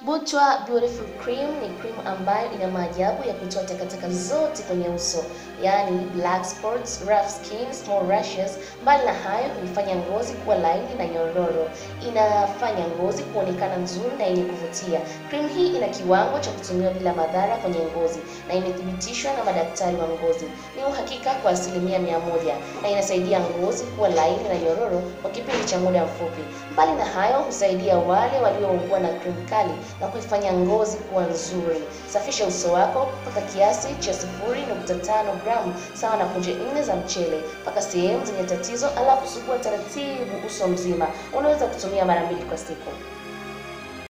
Butwa Beautiful Cream ni cream ambayo ina maajabu ya kutoa takataka zote kwenye uso, yaani black spots, rough skin, small rashes. Mbali na hayo, huifanya ngozi kuwa laini na nyororo, inafanya ngozi kuonekana nzuri na yenye kuvutia. Cream hii ina kiwango cha kutumiwa bila madhara kwenye ngozi na imethibitishwa na madaktari wa ngozi. Ni uhakika kwa asilimia mia moja na inasaidia ngozi kuwa laini na nyororo kwa kipindi cha muda mfupi. Mbali na hayo, husaidia wale walioungua na cream kali na kuifanya ngozi kuwa nzuri. Safisha uso wako mpaka kiasi cha 0.5 gramu sawa na punje nne za mchele mpaka sehemu zenye tatizo, alafu sugua taratibu uso mzima. Unaweza kutumia mara mbili kwa siku.